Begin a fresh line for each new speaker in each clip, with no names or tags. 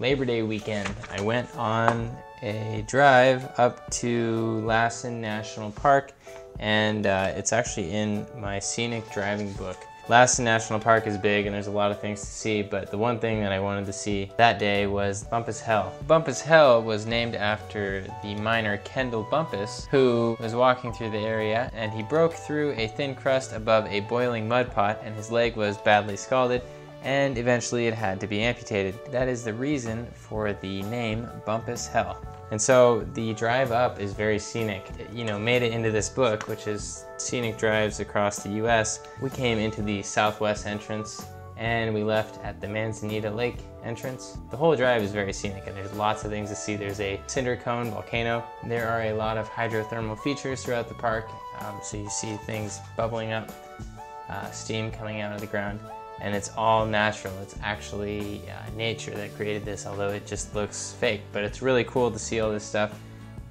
Labor Day weekend, I went on a drive up to Lassen National Park, and uh, it's actually in my scenic driving book. Lassen National Park is big and there's a lot of things to see, but the one thing that I wanted to see that day was Bumpass Hell. Bumpass Hell was named after the miner Kendall Bumpass, who was walking through the area and he broke through a thin crust above a boiling mud pot and his leg was badly scalded and eventually it had to be amputated. That is the reason for the name Bumpass Hell. And so the drive up is very scenic. It, you know, made it into this book, which is Scenic Drives Across the US. We came into the southwest entrance and we left at the Manzanita Lake entrance. The whole drive is very scenic and there's lots of things to see. There's a cinder cone volcano. There are a lot of hydrothermal features throughout the park. Um, so you see things bubbling up, uh, steam coming out of the ground and it's all natural. It's actually uh, nature that created this, although it just looks fake. But it's really cool to see all this stuff.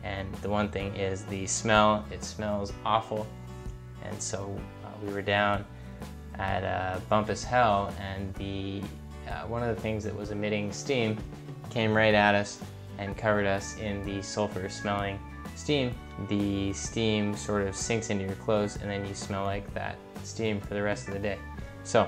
And the one thing is the smell. It smells awful. And so uh, we were down at uh, Bumpass Hell, and the uh, one of the things that was emitting steam came right at us and covered us in the sulfur-smelling steam. The steam sort of sinks into your clothes, and then you smell like that steam for the rest of the day. So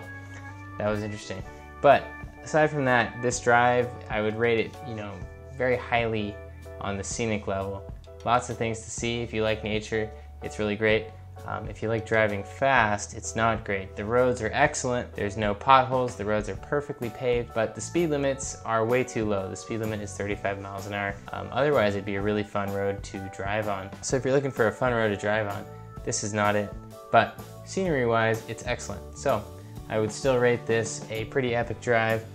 that was interesting. But aside from that, this drive, I would rate it, you know, very highly on the scenic level. Lots of things to see. If you like nature, it's really great. Um, if you like driving fast, it's not great. The roads are excellent. There's no potholes. The roads are perfectly paved, but the speed limits are way too low. The speed limit is 35 miles an hour. Um, otherwise, it'd be a really fun road to drive on. So if you're looking for a fun road to drive on, this is not it. But scenery-wise, it's excellent. So I would still rate this a pretty epic drive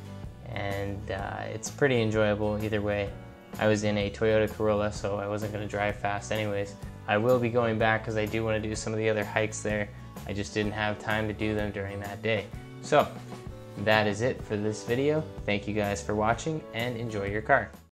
and uh, it's pretty enjoyable either way. I was in a Toyota Corolla so I wasn't going to drive fast anyways. I will be going back because I do want to do some of the other hikes there. I just didn't have time to do them during that day. So that is it for this video. Thank you guys for watching and enjoy your car.